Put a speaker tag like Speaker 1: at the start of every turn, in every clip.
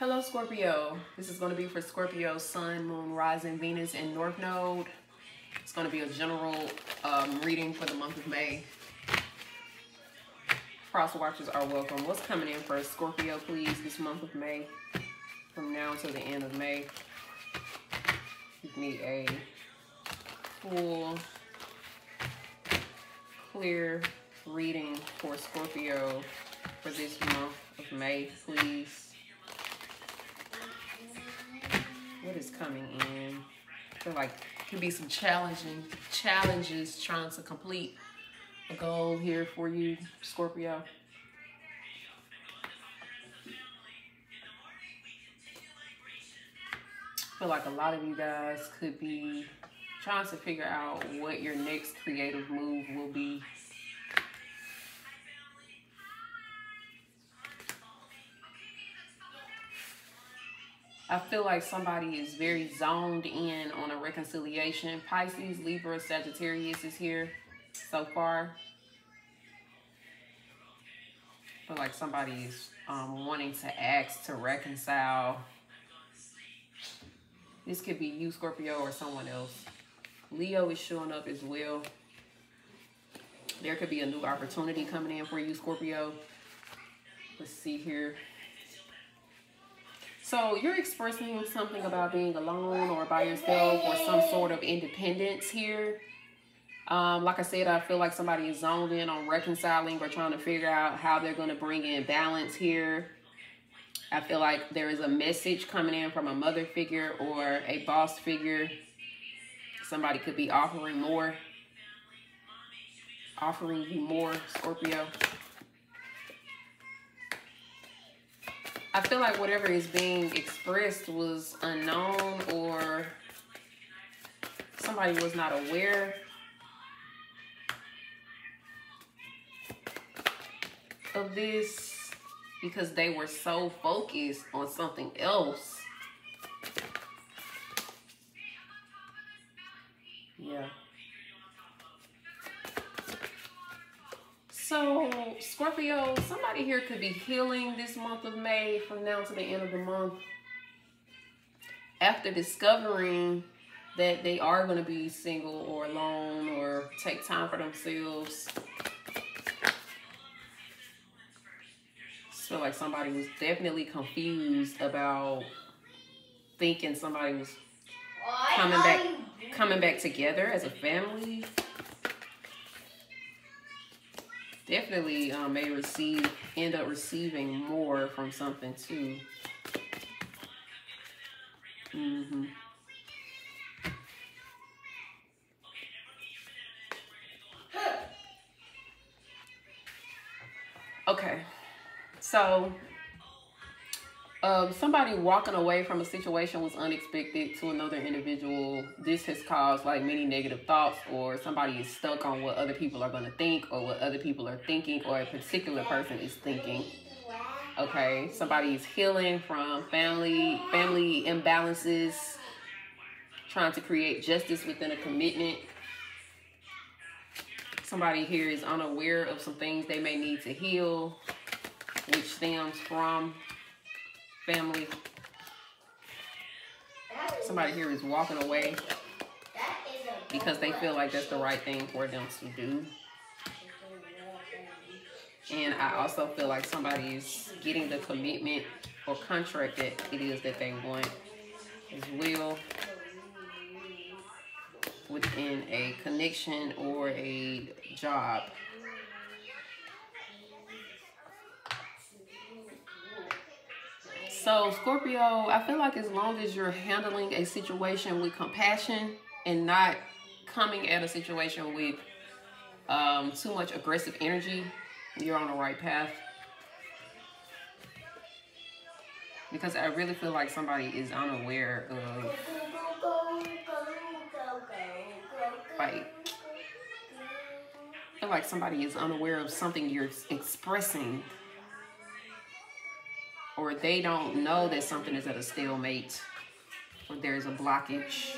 Speaker 1: Hello, Scorpio. This is going to be for Scorpio, Sun, Moon, Rising, Venus, and North Node. It's going to be a general um, reading for the month of May. Cross watchers are welcome. What's coming in for Scorpio, please, this month of May? From now to the end of May. Give me a full, clear reading for Scorpio for this month of May, please. What is coming in. I feel like could be some challenging challenges trying to complete a goal here for you, Scorpio. I feel like a lot of you guys could be trying to figure out what your next creative move will be I feel like somebody is very zoned in on a reconciliation. Pisces, Libra, Sagittarius is here so far. I feel like somebody is um, wanting to ask to reconcile. This could be you, Scorpio, or someone else. Leo is showing up as well. There could be a new opportunity coming in for you, Scorpio. Let's see here. So you're expressing something about being alone or by yourself or some sort of independence here. Um, like I said, I feel like somebody is zoned in on reconciling or trying to figure out how they're going to bring in balance here. I feel like there is a message coming in from a mother figure or a boss figure. Somebody could be offering more, offering you more, Scorpio. I feel like whatever is being expressed was unknown or somebody was not aware of this because they were so focused on something else. Somebody here could be healing this month of May from now to the end of the month. After discovering that they are going to be single or alone or take time for themselves. I feel like somebody was definitely confused about thinking somebody was coming back coming back together as a family definitely um, may receive, end up receiving more from something too. Mm-hmm. Okay, so um, somebody walking away from a situation was unexpected to another individual. This has caused like many negative thoughts, or somebody is stuck on what other people are going to think, or what other people are thinking, or a particular person is thinking. Okay, somebody is healing from family family imbalances, trying to create justice within a commitment. Somebody here is unaware of some things they may need to heal, which stems from family. Somebody here is walking away because they feel like that's the right thing for them to do. And I also feel like somebody is getting the commitment or contract that it is that they want as well within a connection or a job. So, Scorpio, I feel like as long as you're handling a situation with compassion and not coming at a situation with um, too much aggressive energy, you're on the right path. Because I really feel like somebody is unaware of like I feel like somebody is unaware of something you're expressing or they don't know that something is at a stalemate or there's a blockage.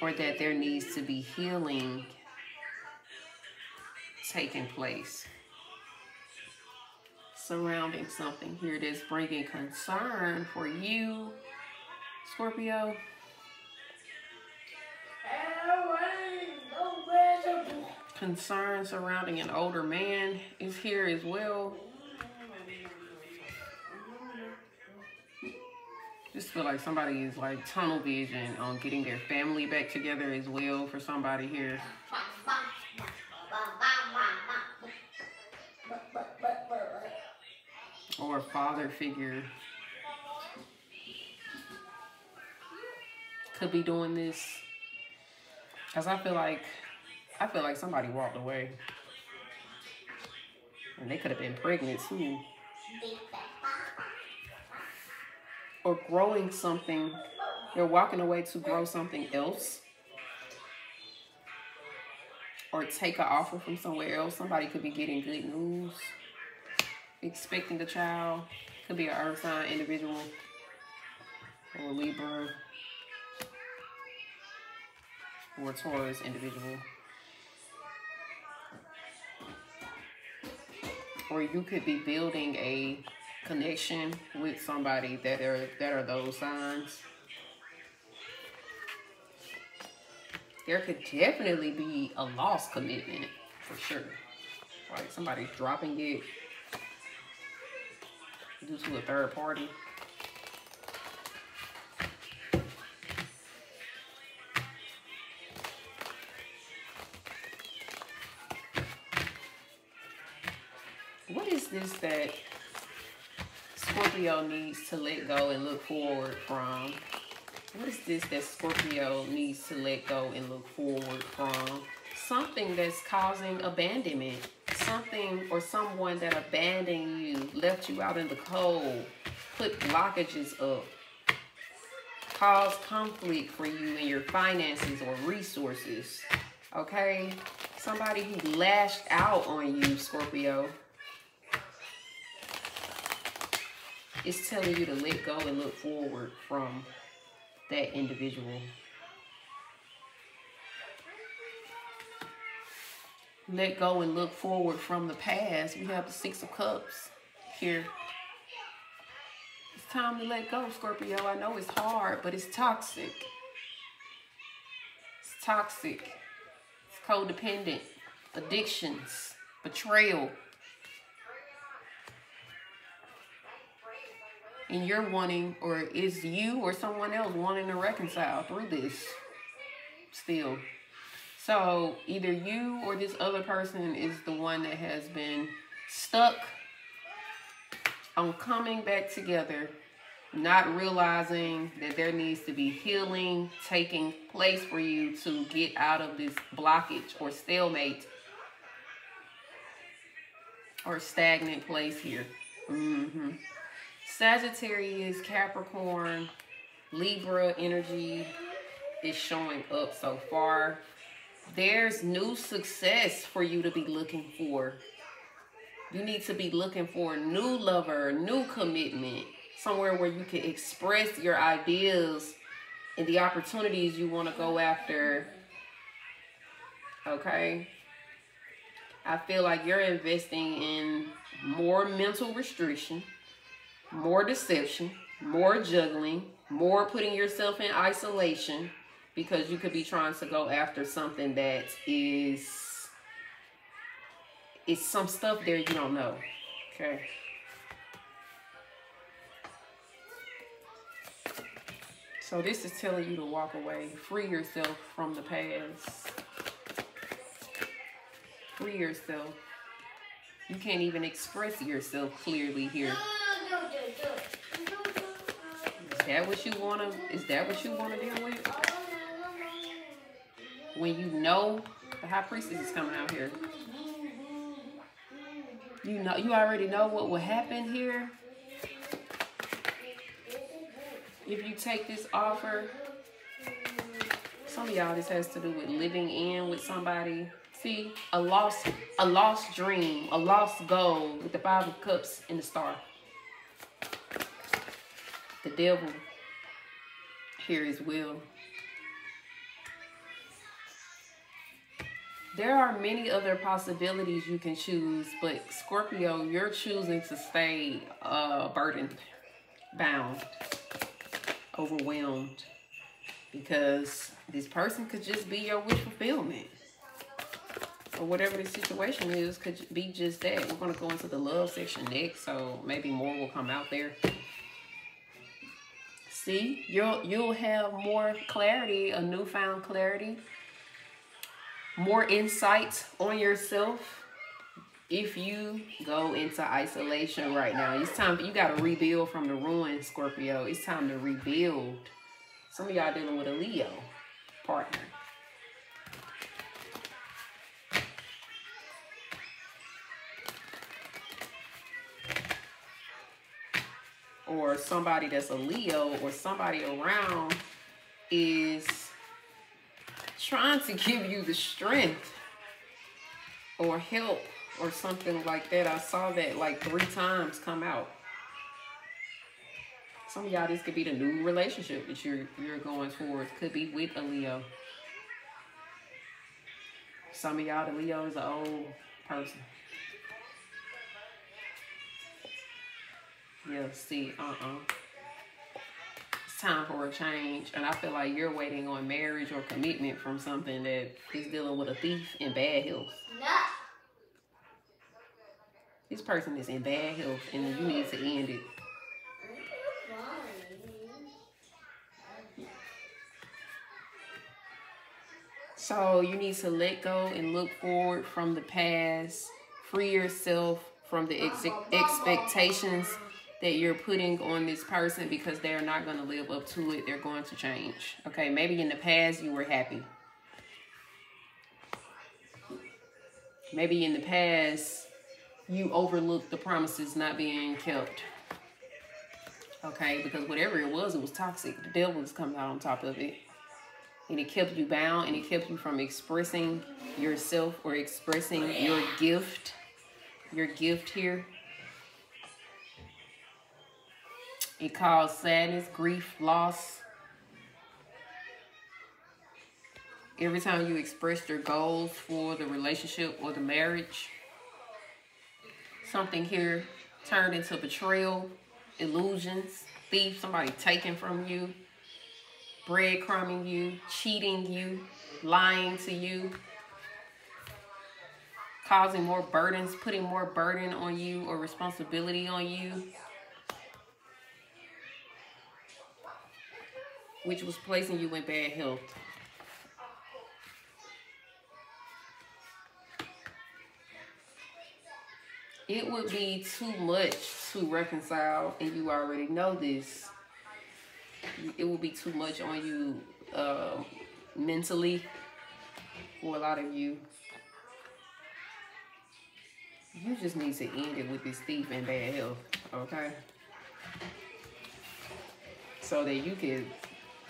Speaker 1: Or that there needs to be healing taking place. surrounding something here that's bringing concern for you, Scorpio. Concern surrounding an older man is here as well. Just feel like somebody is like tunnel vision on getting their family back together as well for somebody here. Or father figure. Could be doing this. Cause I feel like I feel like somebody walked away. And they could have been pregnant too. Or growing something. They're walking away to grow something else. Or take an offer from somewhere else. Somebody could be getting good news. Expecting a child. Could be an earth sign individual. Or Libra. Or Taurus individual. Or you could be building a connection with somebody that are that are those signs. There could definitely be a lost commitment for sure. Like somebody dropping it due to a third party. This that Scorpio needs to let go and look forward from? What is this that Scorpio needs to let go and look forward from? Something that's causing abandonment. Something or someone that abandoned you, left you out in the cold, put blockages up, caused conflict for you in your finances or resources. Okay? Somebody who lashed out on you, Scorpio. It's telling you to let go and look forward from that individual. Let go and look forward from the past. We have the Six of Cups here. It's time to let go, Scorpio. I know it's hard, but it's toxic. It's toxic. It's codependent. Addictions. Betrayal. And you're wanting, or is you or someone else wanting to reconcile through this still. So either you or this other person is the one that has been stuck on coming back together, not realizing that there needs to be healing taking place for you to get out of this blockage or stalemate or stagnant place here. Mm-hmm. Sagittarius, Capricorn, Libra energy is showing up so far. There's new success for you to be looking for. You need to be looking for a new lover, new commitment, somewhere where you can express your ideas and the opportunities you want to go after. Okay? I feel like you're investing in more mental restriction more deception, more juggling, more putting yourself in isolation because you could be trying to go after something that is it's some stuff there you don't know. Okay. So this is telling you to walk away, free yourself from the past. Free yourself. You can't even express yourself clearly here. Is that what you wanna is that what you wanna deal with? When you know the high priestess is coming out here. You know you already know what will happen here. If you take this offer, some of y'all this has to do with living in with somebody. See, a lost a lost dream, a lost goal with the five of cups and the star the devil here as well. there are many other possibilities you can choose, but Scorpio, you're choosing to stay uh, burdened, bound, overwhelmed, because this person could just be your wish fulfillment. Or whatever the situation is, could be just that. We're going to go into the love section next, so maybe more will come out there. See, you'll you'll have more clarity, a newfound clarity more insight on yourself if you go into isolation right now. It's time, you got to rebuild from the ruin, Scorpio. It's time to rebuild. Some of y'all dealing with a Leo partner. Or somebody that's a Leo or somebody around is trying to give you the strength or help or something like that. I saw that like three times come out. Some of y'all, this could be the new relationship that you're you're going towards. Could be with a Leo. Some of y'all, the Leo is an old person. Yeah, see, uh-uh It's time for a change. And I feel like you're waiting on marriage or commitment from something that is dealing with a thief in bad health. No. This person is in bad health and you need to end it. So you need to let go and look forward from the past. Free yourself from the ex expectations that you're putting on this person because they're not going to live up to it. They're going to change. Okay, maybe in the past you were happy. Maybe in the past you overlooked the promises not being kept. Okay, because whatever it was, it was toxic. The devil was coming out on top of it. And it kept you bound and it kept you from expressing yourself or expressing your gift. Your gift here. It caused sadness, grief, loss. Every time you expressed your goals for the relationship or the marriage, something here turned into betrayal, illusions, thief, somebody taking from you, breadcrumbing you, cheating you, lying to you, causing more burdens, putting more burden on you or responsibility on you. Which was placing you in bad health. It would be too much to reconcile, and you already know this. It will be too much on you uh, mentally for a lot of you. You just need to end it with this thief and bad health, okay? So that you can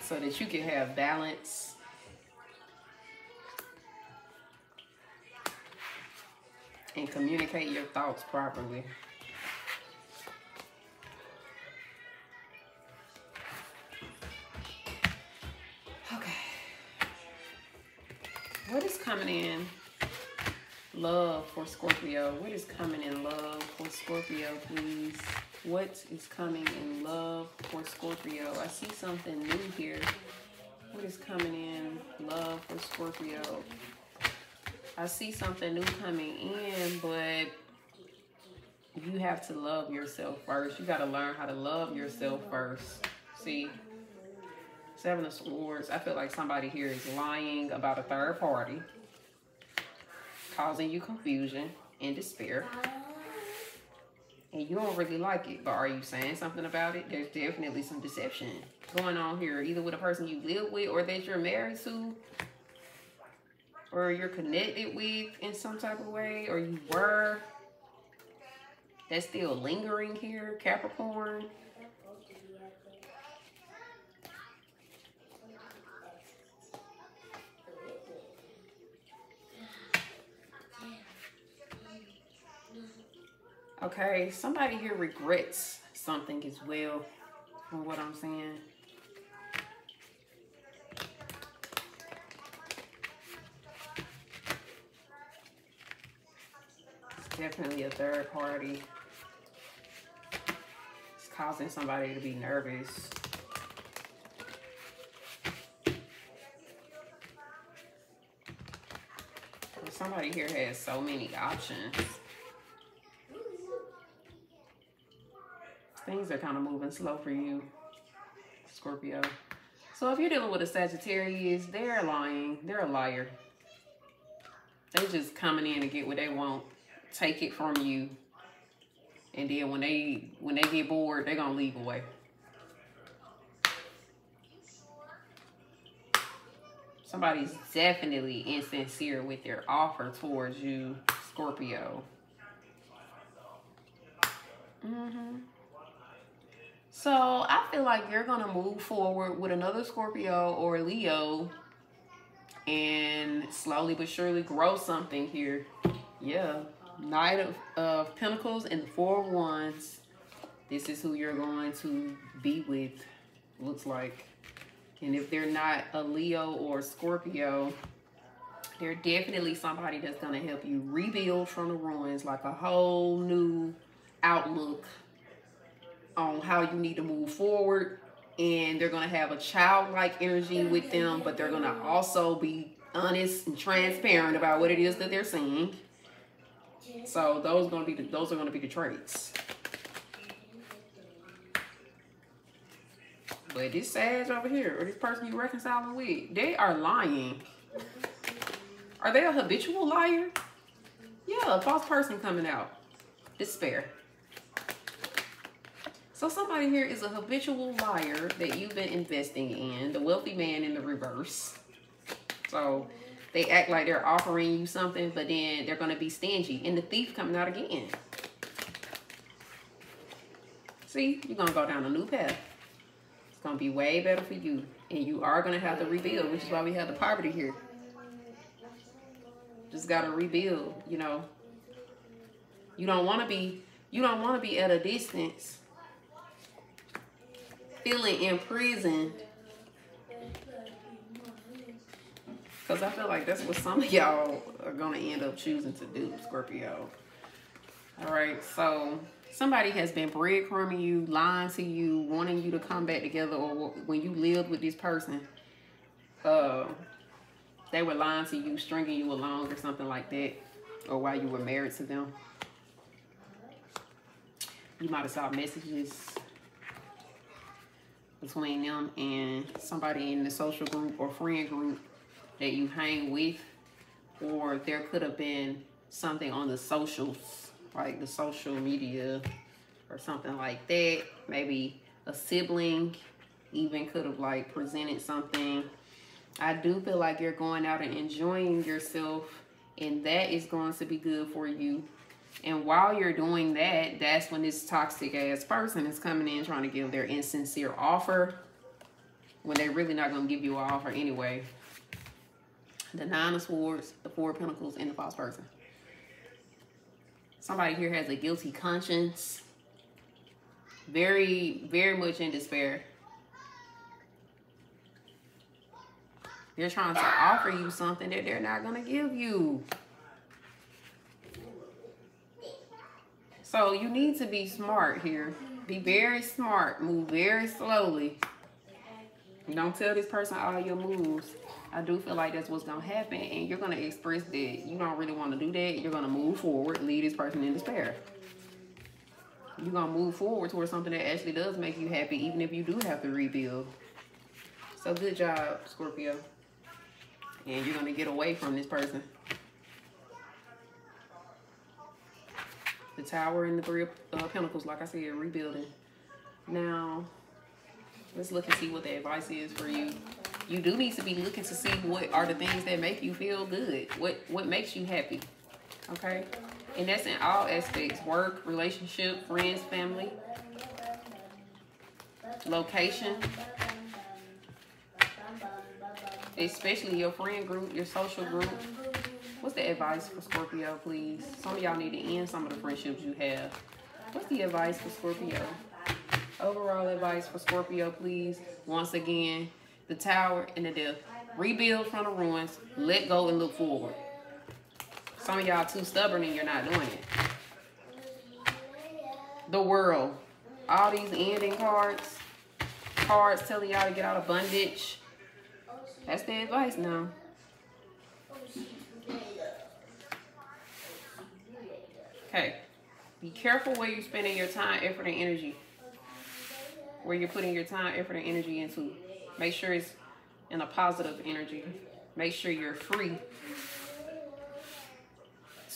Speaker 1: so that you can have balance. And communicate your thoughts properly. Okay. What is coming in love for Scorpio? What is coming in love for Scorpio, please? What is coming in love for Scorpio? I see something new here. What is coming in love for Scorpio? I see something new coming in, but you have to love yourself first. You got to learn how to love yourself first. See? Seven of Swords. I feel like somebody here is lying about a third party. Causing you confusion and despair and you don't really like it, but are you saying something about it? There's definitely some deception going on here, either with a person you live with or that you're married to, or you're connected with in some type of way, or you were. That's still lingering here, Capricorn. Okay, somebody here regrets something as well, from what I'm saying. definitely a third party. It's causing somebody to be nervous. Somebody here has so many options. Things are kind of moving slow for you, Scorpio. So if you're dealing with a Sagittarius, they're lying. They're a liar. They just coming in to get what they want, take it from you, and then when they when they get bored, they're gonna leave away. Somebody's definitely insincere with their offer towards you, Scorpio. Mm-hmm. So I feel like you're gonna move forward with another Scorpio or Leo and slowly but surely grow something here. Yeah. Knight of, of Pentacles and the Four of Wands. This is who you're going to be with, looks like. And if they're not a Leo or Scorpio, they're definitely somebody that's going to help you rebuild from the ruins, like a whole new outlook on how you need to move forward and they're going to have a childlike energy with them, but they're going to also be honest and transparent about what it is that they're seeing. So those going to be the, those are going to be the traits. But this Sag over here, or this person you reconciling with, they are lying. Are they a habitual liar? Yeah, a false person coming out. Despair. So somebody here is a habitual liar that you've been investing in. The wealthy man in the reverse. So they act like they're offering you something, but then they're going to be stingy. And the thief coming out again. See, you're going to go down a new path. It's going to be way better for you. And you are going to have to rebuild, which is why we have the poverty here. Just got to rebuild, you know. You don't want to be, you don't want to be at a distance feeling imprisoned. Because I feel like that's what some of y'all are going to end up choosing to do, Scorpio. All right, so somebody has been breadcrumbing you, lying to you, wanting you to come back together, or when you lived with this person, uh, they were lying to you, stringing you along or something like that, or while you were married to them. You might have saw messages between them and somebody in the social group or friend group that you hang with or there could have been something on the socials like the social media or something like that. Maybe a sibling even could have like presented something. I do feel like you're going out and enjoying yourself and that is going to be good for you and while you're doing that, that's when this toxic ass person is coming in trying to give their insincere offer when they're really not going to give you an offer anyway. The Nine of Swords, the Four of Pentacles, and the false person. Somebody here has a guilty conscience. Very, very much in despair. They're trying to offer you something that they're not going to give you. So you need to be smart here. Be very smart. Move very slowly. Don't tell this person all your moves. I do feel like that's what's going to happen. And you're going to express that you don't really want to do that. You're going to move forward. Leave this person in despair. You're going to move forward towards something that actually does make you happy. Even if you do have to rebuild. So good job, Scorpio. And you're going to get away from this person. The tower and the three uh, pentacles, like I said, rebuilding. Now, let's look and see what the advice is for you. You do need to be looking to see what are the things that make you feel good. What what makes you happy. Okay? And that's in all aspects. Work, relationship, friends, family, location. Especially your friend group, your social group. What's the advice for Scorpio, please? Some of y'all need to end some of the friendships you have. What's the advice for Scorpio? Overall advice for Scorpio, please. Once again, the tower and the death. Rebuild from the ruins. Let go and look forward. Some of y'all too stubborn and you're not doing it. the world. All these ending cards. Cards telling y'all to get out of bondage. That's the advice now. Okay. Be careful where you're spending your time, effort, and energy. Where you're putting your time, effort, and energy into. Make sure it's in a positive energy. Make sure you're free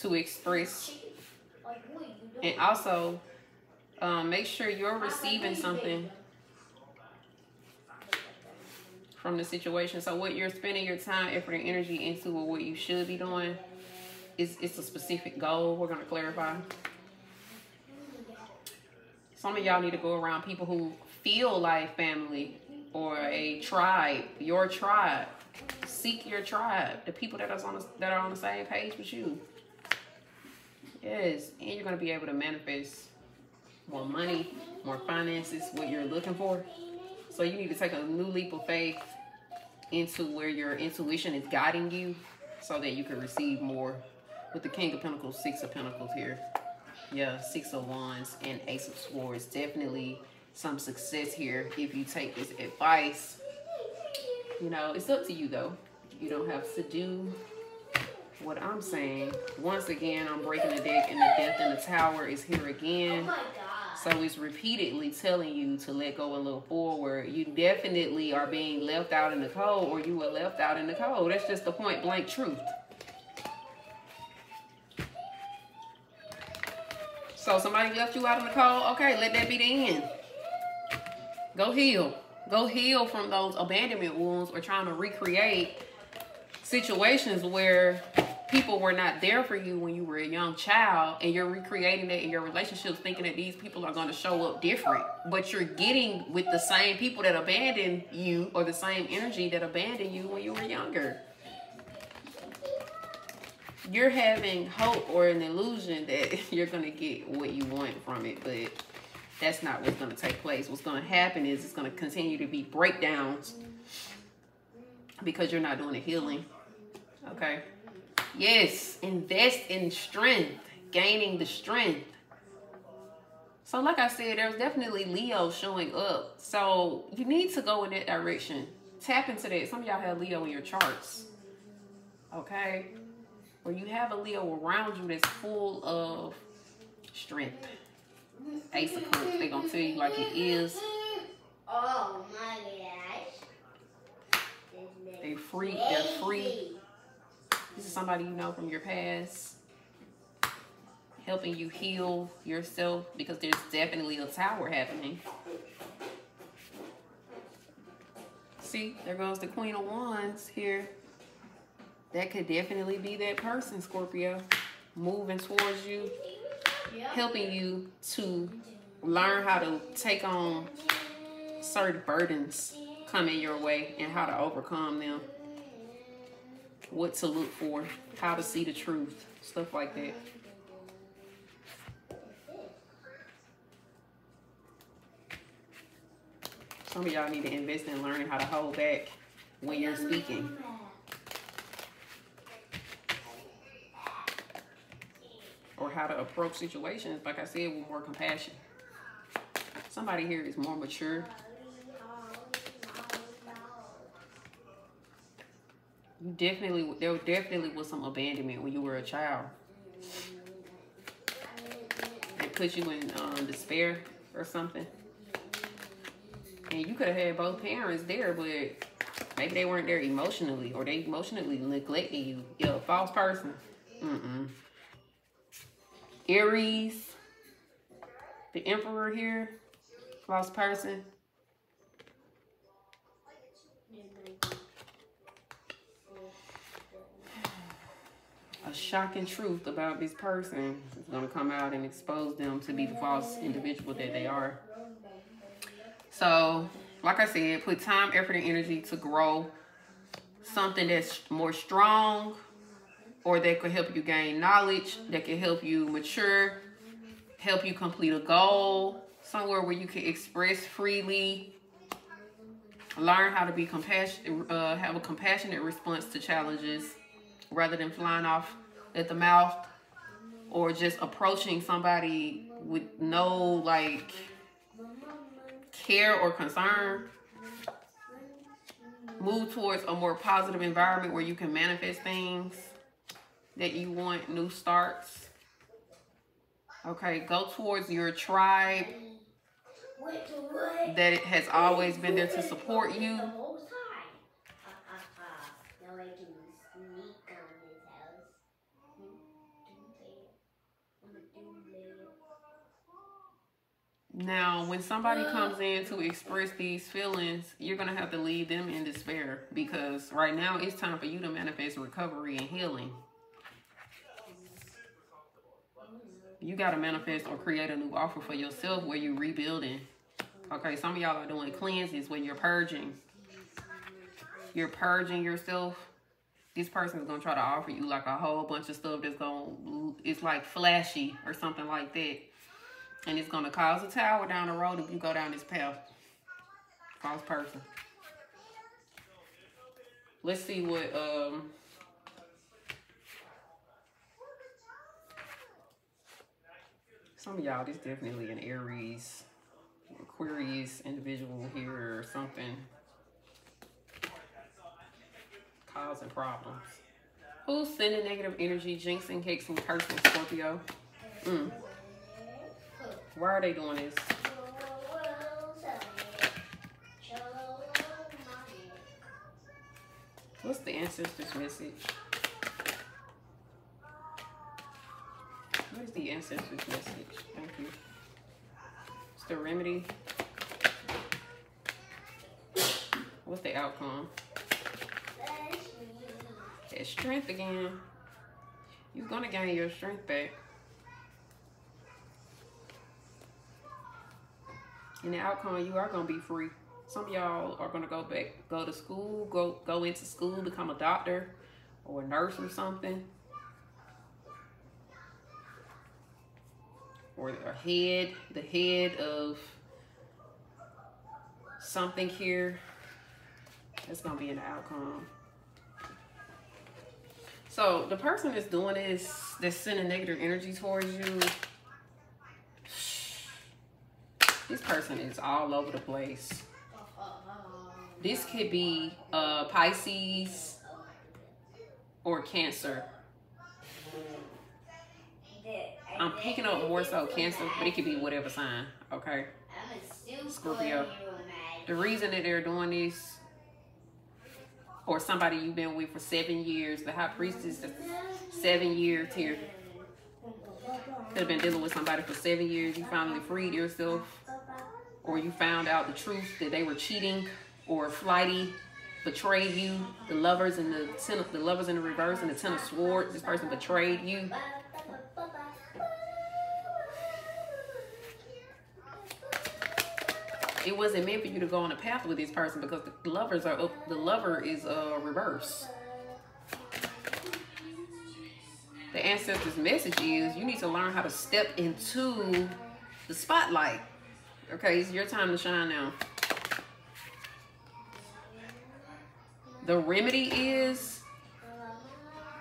Speaker 1: to express. And also, um, make sure you're receiving something from the situation. So what you're spending your time, effort, and energy into or what you should be doing is it's a specific goal. We're going to clarify. Some of y'all need to go around people who feel like family or a tribe, your tribe. Seek your tribe, the people that are on the, that are on the same page with you. Yes, and you're gonna be able to manifest more money, more finances, what you're looking for. So you need to take a new leap of faith into where your intuition is guiding you so that you can receive more with the King of Pentacles, Six of Pentacles here. Yeah, Six of Wands and Ace of Swords. Definitely some success here if you take this advice. You know, it's up to you though. You don't have to do what I'm saying. Once again, I'm breaking the deck and the death in the tower is here again. Oh so it's repeatedly telling you to let go a little forward. You definitely are being left out in the cold or you were left out in the cold. That's just the point blank truth. So somebody left you out in the cold. Okay, let that be the end. Go heal. Go heal from those abandonment wounds or trying to recreate situations where people were not there for you when you were a young child and you're recreating that in your relationships thinking that these people are going to show up different. But you're getting with the same people that abandoned you or the same energy that abandoned you when you were younger. You're having hope or an illusion that you're going to get what you want from it but that's not what's going to take place. What's going to happen is it's going to continue to be breakdowns because you're not doing the healing okay Yes, invest in strength, gaining the strength. So like I said, there's definitely Leo showing up. So you need to go in that direction. Tap into that. Some of y'all have Leo in your charts. Okay? Or you have a Leo around you that's full of strength. Ace of Cups. They're going to tell you like it is. Oh my gosh. They're free. They're free this is somebody you know from your past helping you heal yourself because there's definitely a tower happening. See, there goes the Queen of Wands here. That could definitely be that person, Scorpio, moving towards you, helping you to learn how to take on certain burdens coming your way and how to overcome them what to look for, how to see the truth, stuff like that. Some of y'all need to invest in learning how to hold back when you're speaking. Or how to approach situations, like I said, with more compassion. Somebody here is more mature You definitely, there definitely was some abandonment when you were a child. It put you in um, despair or something. And you could have had both parents there, but maybe they weren't there emotionally or they emotionally neglected you. You're a false person. Mm-mm. Aries, the emperor here, false person. A shocking truth about this person is going to come out and expose them to be the false individual that they are. So, like I said, put time, effort, and energy to grow something that's more strong or that could help you gain knowledge, that can help you mature, help you complete a goal, somewhere where you can express freely, learn how to be compassionate, uh, have a compassionate response to challenges, rather than flying off at the mouth. or just approaching somebody with no like care or concern. Move towards a more positive environment where you can manifest things that you want, new starts. Okay, go towards your tribe that it has always been there to support you. Now, when somebody uh, comes in to express these feelings, you're going to have to leave them in despair because right now it's time for you to manifest recovery and healing. You got to manifest or create a new offer for yourself where you're rebuilding. Okay, some of y'all are doing cleanses when you're purging. You're purging yourself. This person is going to try to offer you like a whole bunch of stuff that's going to, it's like flashy or something like that. And it's going to cause a tower down the road if you go down this path. False person. Let's see what, um, some of y'all, this definitely an Aries, Aquarius individual here or something. Causing problems. Who's sending negative energy, jinxing, hexing, cursing, Scorpio? Mm. Why are they doing this? What's the ancestors' message? What is the ancestors' message? Thank you. It's the remedy. What's the outcome? It's strength again. You're gonna gain your strength back. In the outcome, you are gonna be free. Some of y'all are gonna go back, go to school, go go into school, become a doctor or a nurse or something. Or a head, the head of something here. That's gonna be an outcome. So the person that's doing this, that's sending negative energy towards you, this person is all over the place. This could be uh, Pisces or Cancer. I'm picking up more so Cancer, but it could be whatever sign, okay? Scorpio. The reason that they're doing this, or somebody you've been with for seven years, the High Priestess, seven years here. Could have been dealing with somebody for seven years. You finally freed yourself or you found out the truth that they were cheating or flighty, betrayed you, the lovers and the ten, the lovers in the reverse and the ten of swords, this person betrayed you. It wasn't meant for you to go on a path with this person because the lovers are up, the lover is uh reverse. The ancestors' message is you need to learn how to step into the spotlight. Okay, it's your time to shine now. The remedy is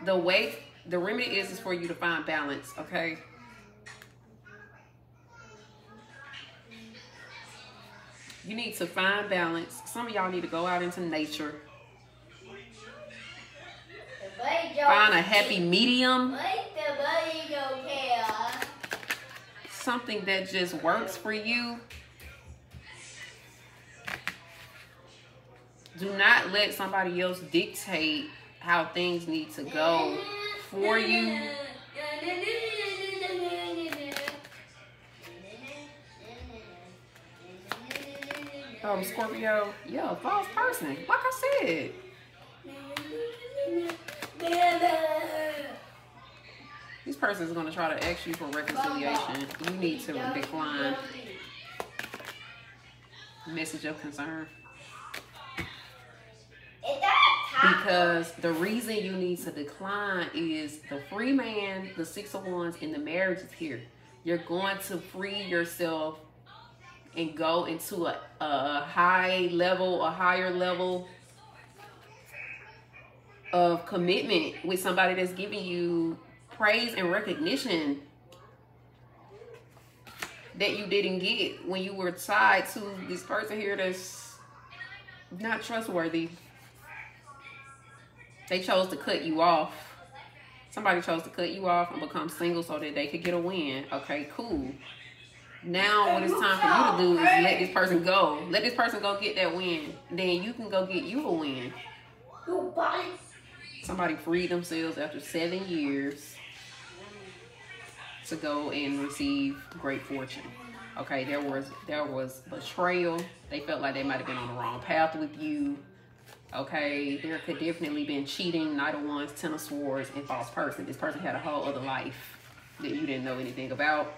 Speaker 1: the way the remedy is is for you to find balance, okay? You need to find balance. Some of y'all need to go out into nature. Find a happy medium. Something that just works for you. Do not let somebody else dictate how things need to go for you. Um, Scorpio, yeah, false person. Like I said. This person is going to try to ask you for reconciliation. You need to decline. Message of concern. Because the reason you need to decline is the free man, the six of wands, and the marriage is here. You're going to free yourself and go into a, a high level, a higher level of commitment with somebody that's giving you praise and recognition that you didn't get when you were tied to this person here that's not trustworthy. They chose to cut you off. Somebody chose to cut you off and become single so that they could get a win. Okay, cool. Now what it's time for you to do is let this person go. Let this person go get that win. Then you can go get you a win. Somebody freed themselves after seven years to go and receive great fortune. Okay, there was there was betrayal. They felt like they might have been on the wrong path with you. Okay, there could definitely been cheating, Knight of Wands, Ten of Swords, and false person. This person had a whole other life that you didn't know anything about.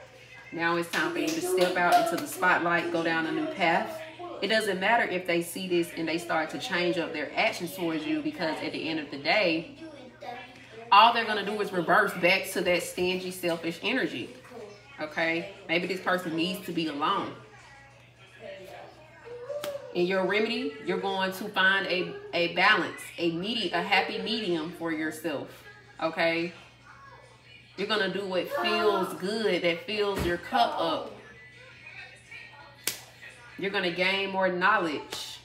Speaker 1: Now it's time for you to step out into the spotlight, go down a new path. It doesn't matter if they see this and they start to change up their actions towards you because at the end of the day, all they're going to do is reverse back to that stingy, selfish energy. Okay? Maybe this person needs to be alone. In your remedy, you're going to find a, a balance, a medi a happy medium for yourself. Okay? You're going to do what feels good, that fills your cup up. You're going to gain more knowledge.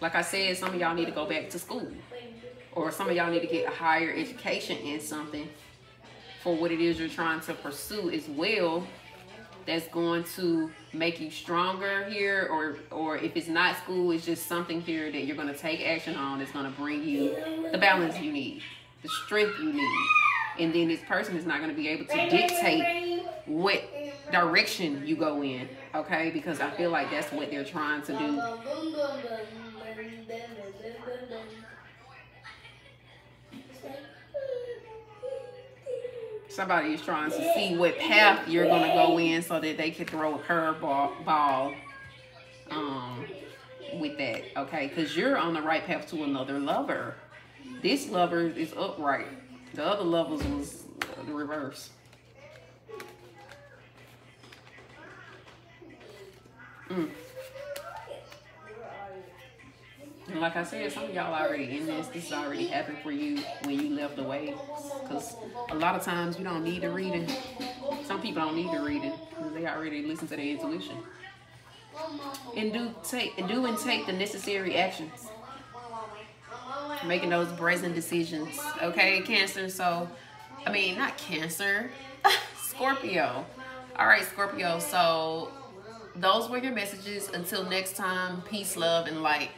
Speaker 1: Like I said, some of y'all need to go back to school or some of y'all need to get a higher education in something for what it is you're trying to pursue as well that's going to make you stronger here or or if it's not school it's just something here that you're going to take action on that's going to bring you the balance you need the strength you need. And then this person is not going to be able to dictate what direction you go in okay? Because i feel like that's what they're trying to do somebody is trying to see what path you're going to go in so that they can throw a curveball ball um, with that, okay? Because you're on the right path to another lover. This lover is upright. The other lovers was the reverse. Mm. And like I said, some of y'all already in this. This already happened for you when you left the away. Because a lot of times you don't need the reading. Some people don't need the reading because they already listen to their intuition. And do take do and take the necessary actions. Making those brazen decisions. Okay, Cancer. So, I mean, not Cancer. Scorpio. All right, Scorpio. So, those were your messages. Until next time, peace, love, and light.